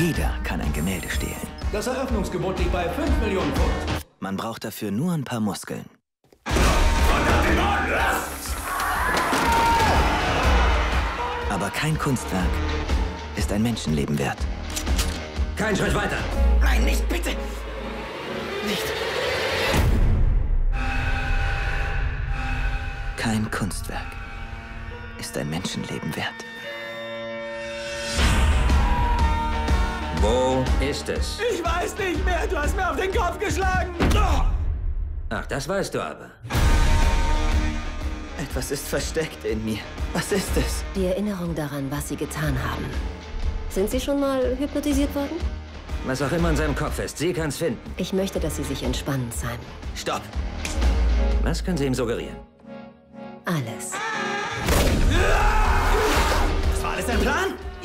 Jeder kann ein Gemälde stehlen. Das Eröffnungsgebot liegt bei 5 Millionen Pfund. Man braucht dafür nur ein paar Muskeln. Aber kein Kunstwerk ist ein Menschenleben wert. Kein Schritt weiter. Nein, nicht bitte! Nicht. Kein Kunstwerk ist ein Menschenleben wert. Wo ist es? Ich weiß nicht mehr. Du hast mir auf den Kopf geschlagen. Ach, das weißt du aber. Etwas ist versteckt in mir. Was ist es? Die Erinnerung daran, was Sie getan haben. Sind Sie schon mal hypnotisiert worden? Was auch immer in seinem Kopf ist, sie kann's finden. Ich möchte, dass Sie sich entspannen, Simon. Stopp! Was können Sie ihm suggerieren? Alles.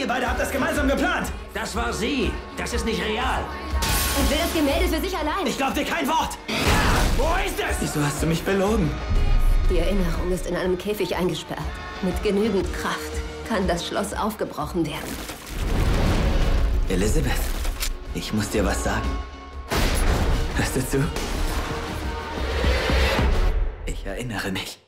Ihr beide habt das gemeinsam geplant. Das war sie. Das ist nicht real. Und will das Gemälde für sich allein. Ich glaub dir kein Wort. Wo ist es? Wieso hast du mich belogen? Die Erinnerung ist in einem Käfig eingesperrt. Mit genügend Kraft kann das Schloss aufgebrochen werden. Elizabeth, ich muss dir was sagen. Hörst du zu? Ich erinnere mich.